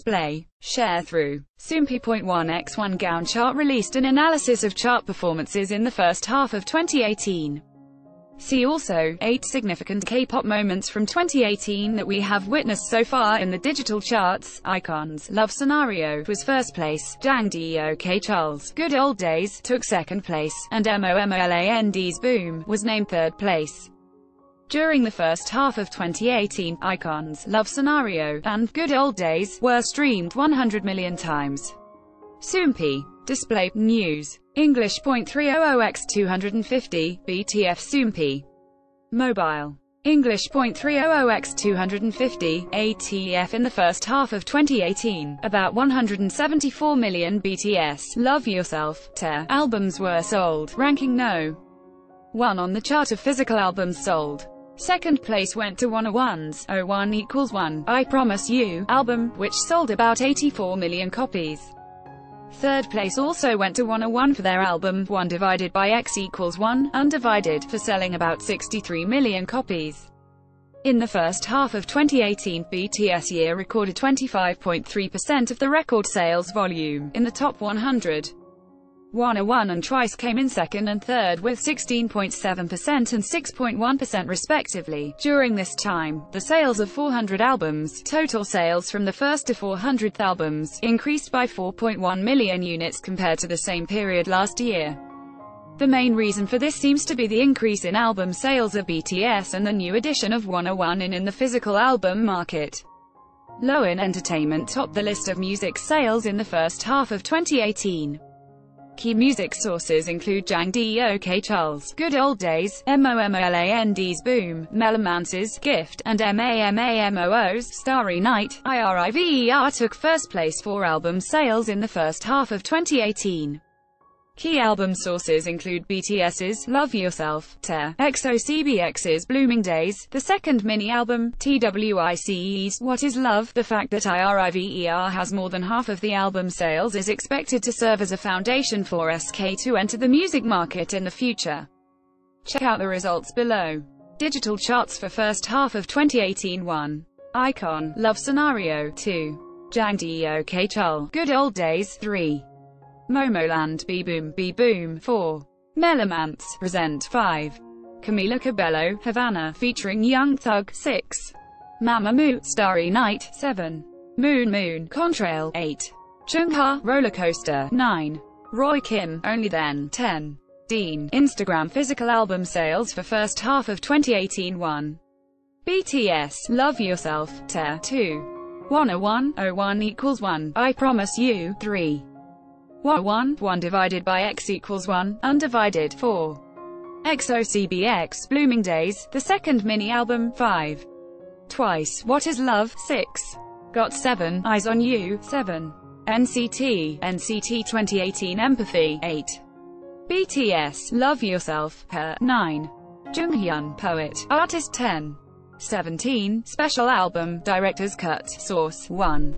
display, share through. Soompi.1x1 Gaon chart released an analysis of chart performances in the first half of 2018. See also, 8 significant K-pop moments from 2018 that we have witnessed so far in the digital charts. iKON's, Love Scenario was first place, Jang Deok Cheol, Good Old Days, took second place, and MOMOLAND's Boom, was named third place. During the first half of 2018, iKON's, Love Scenario and Good Old Days were streamed 100 million times. Soompi. Display. News. English. 300x250, BTF Soompi. Mobile. English. 300x250, ATF in the first half of 2018, about 174 million BTS Love Yourself, Tear albums were sold, ranking no. 1 on the chart of physical albums sold. Second place went to Wanna One's 01 equals 1, I Promise You, album, which sold about 84 million copies. Third place also went to Oneone for their album, 1 divided by x equals 1, undivided, for selling about 63 million copies. In the first half of 2018, BTS year recorded 25.3% of the record sales volume in the top 100. Wanna One oh and Twice came in second and third with 16.7% and 6.1% respectively. During this time, the sales of 400 albums, total sales from the first to 400th albums, increased by 4.1 million units compared to the same period last year. The main reason for this seems to be the increase in album sales of BTS and the new addition of Wanna One oh in in the physical album market. LOEN Entertainment topped the list of music sales in the first half of 2018. Key music sources include Jang Deok Cheol, Good Old Days, MOMOLAND's Boom, Melomance's Gift, and MAMAMOO's Starry Night. IRIVER took first place for album sales in the first half of 2018. Key album sources include BTS's Love Yourself, Tear, EXO CBX's Blooming Days, the second mini-album, TWICE's What Is Love. The fact that IRIVER has more than half of the album sales is expected to serve as a foundation for SK to enter the music market in the future. Check out the results below. Digital charts for first half of 2018 1. iKON, Love Scenario 2. Jang Deok Cheol, Good Old Days 3. Momoland Be Boom Be Boom 4. Melomance Present 5. Camila Cabello Havana featuring Young Thug 6. Mamamoo Starry Night 7. Moon Moon Contrail 8. Chungha Roller Coaster 9. Roy Kim Only Then 10. Dean Instagram physical album sales for first half of 2018 1. BTS Love Yourself Tear 2. 101 01 equals 1 I Promise You 3. 1, 1 divided by x equals 1, undivided, 4. EXO-CBX, Blooming Days, the second mini-album, 5. Twice, What is Love, 6. Got 7, Eyes on You, 7. NCT, NCT 2018 Empathy, 8. BTS, Love Yourself, Per, 9. Jonghyun, Poet, Artist 10. 17, Special Album, Director's Cut, Source, 1.